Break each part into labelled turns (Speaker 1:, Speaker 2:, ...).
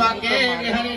Speaker 1: वाके हरे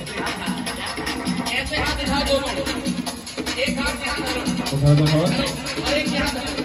Speaker 1: ऐसे हाथ दिखा दोनों एक हाथ यहाँ और एक यहाँ